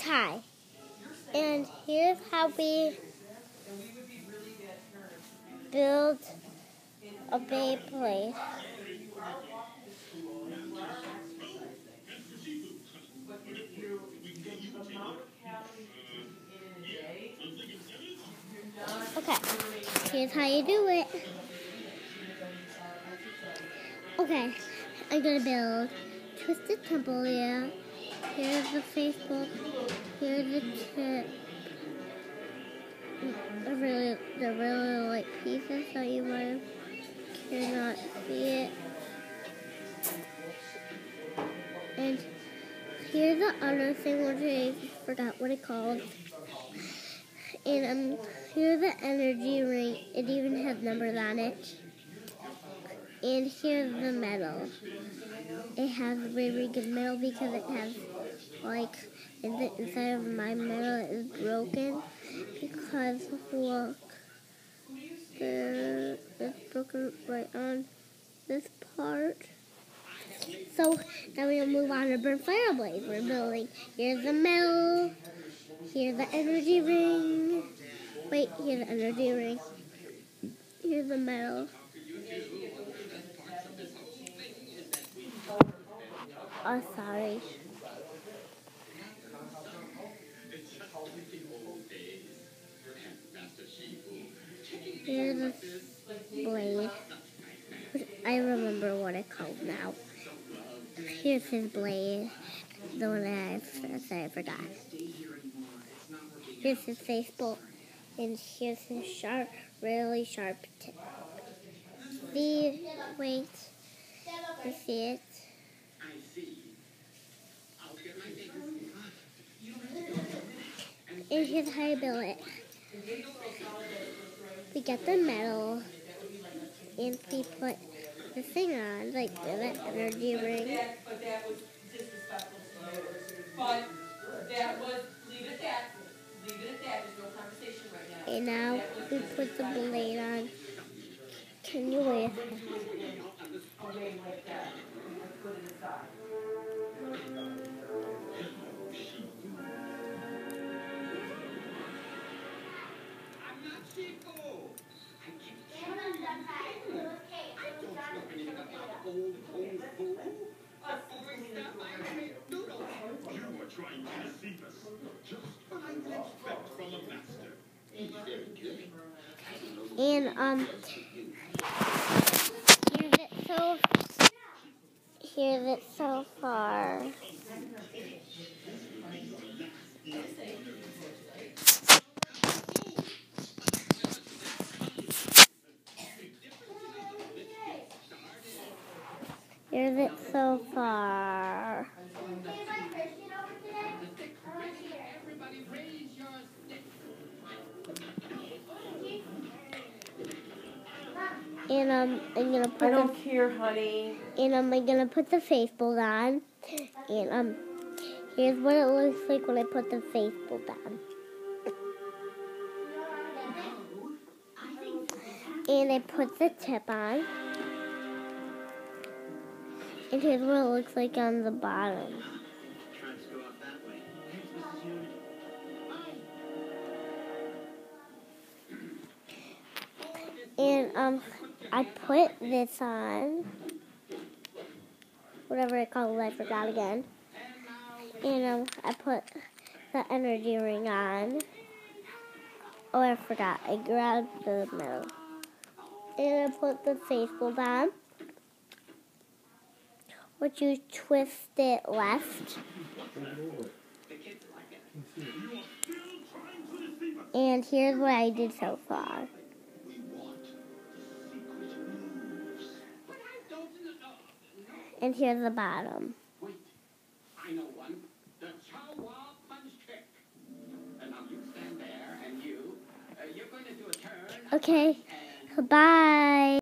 Ty. And here's how we build a Beyblade. Okay, here's how you do it. Okay, I'm gonna build Twisted Tempo here. Here's the face bolt. Here's the tip. I really, they're really like pieces, so you might cannot see it. And here's the other thing, which I forgot what it called. And um, here's the energy ring. It even has numbers on it. And here's the metal. It has really good metal because it has like inside of my metal is broken because look there it's broken right on this part. So now we'll move on to burn Fireblaze. We're building here's the metal, here's the energy ring. Wait, here's the energy ring. Here's the metal. Oh, sorry. Here's the blade. I remember what it's called now. Here's his blade. The one that I I forgot. Here's his face bolt. And here's his sharp, really sharp tip. See, wait. You see it? And here's how you. We get the metal and we put the thing on, like the energy ring. And now we put the blade on. Can you wait? And um, here's it so. Here's it so far. Here's it so far. And um, I'm gonna put I the don't care, honey. and um, I'm gonna put the face bolt on. And um, here's what it looks like when I put the face bolt on. And I put the tip on. And here's what it looks like on the bottom. Try to go up that way. And um, I put this on. Whatever I call it I forgot again. And um, I put the energy ring on. Oh, I forgot. I grabbed the metal. And I put the face Facebook on. Which you twist it left. And here's what I did so far. And here's the bottom. Wait, I know one. The Chow Punch trick. And now you stand there, and you, uh, you're going to do a turn. Okay, bye.